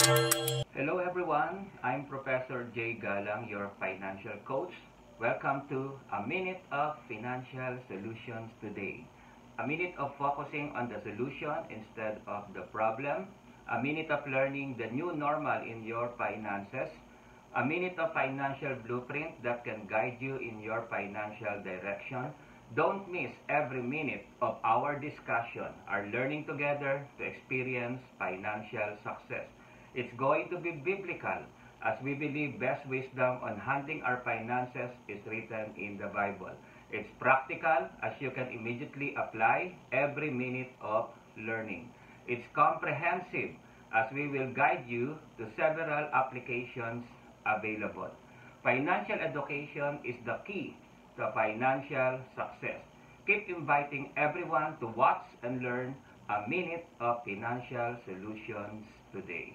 Hello everyone, I'm Professor Jay Galang, your financial coach. Welcome to A Minute of Financial Solutions today. A minute of focusing on the solution instead of the problem. A minute of learning the new normal in your finances. A minute of financial blueprint that can guide you in your financial direction. Don't miss every minute of our discussion, our learning together to experience financial success. It's going to be biblical as we believe best wisdom on handling our finances is written in the Bible. It's practical as you can immediately apply every minute of learning. It's comprehensive as we will guide you to several applications available. Financial education is the key to financial success. Keep inviting everyone to watch and learn A Minute of Financial Solutions Today.